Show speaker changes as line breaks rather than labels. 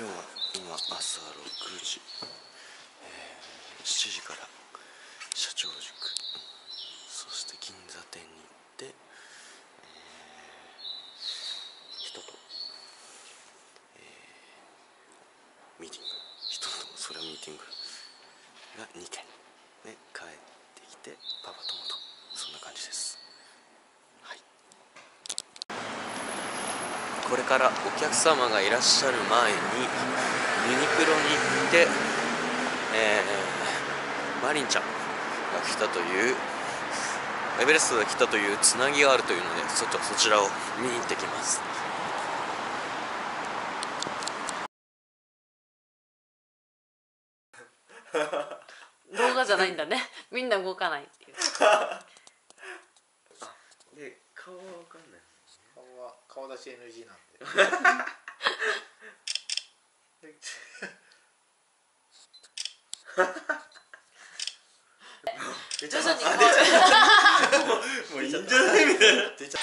今日は今朝6時、えー、7時から社長塾。そして銀座店に行って、えー、人と、えー、ミーティング。人とそれはミーティングが2件。で帰ってきてパパ友とそんな感じですはいこれからお客様がいらっしゃる前にユニクロに行って、えー、マリンちゃんが来たというエベレストが来たというつなぎがあるというのでちょっとそちらを見に行ってきます。
動画じゃないんだね。みんな動かないっていう。
で顔は分かんない
顔は顔出し NG なんで。
徐々にこう。
もういいんじゃないみたいな出ちゃ